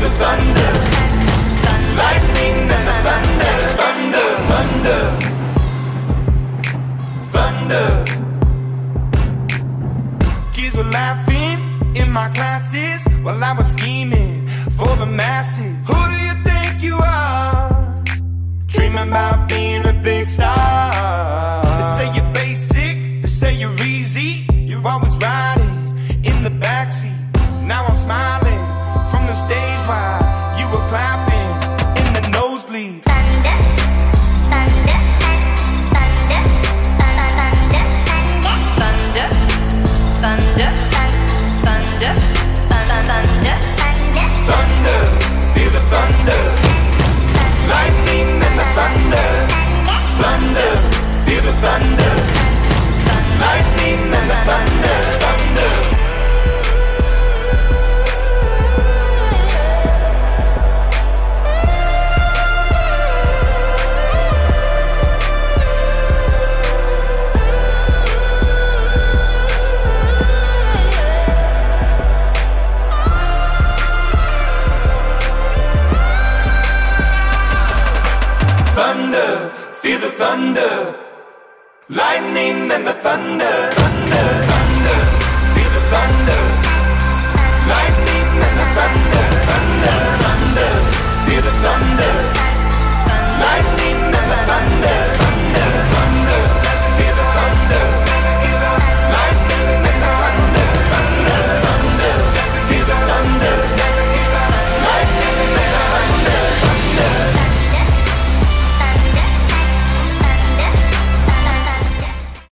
the thunder. Lightning and the thunder. Thunder. Thunder. Thunder. Kids were laughing in my classes while I was scheming for the masses. Who do you feel the thunder. Lightning and the thunder, thunder.